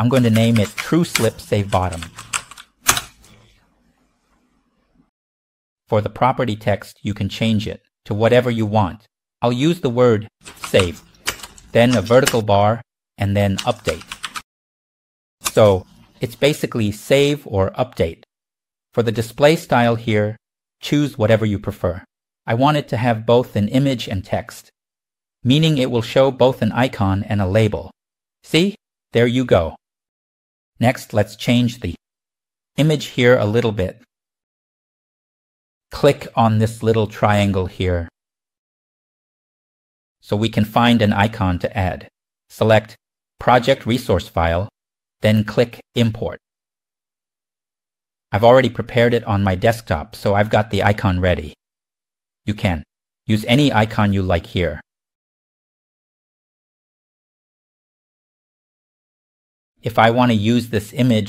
I'm going to name it ToolStrip Save Button. For the property text, you can change it to whatever you want. I'll use the word save, then a vertical bar, and then update. So it's basically save or update. For the display style here, choose whatever you prefer. I want it to have both an image and text, meaning it will show both an icon and a label. See? There you go. Next, let's change the image here a little bit. Click on this little triangle here so we can find an icon to add. Select Project Resource File, then click Import. I've already prepared it on my desktop, so I've got the icon ready. You can use any icon you like here. If I want to use this image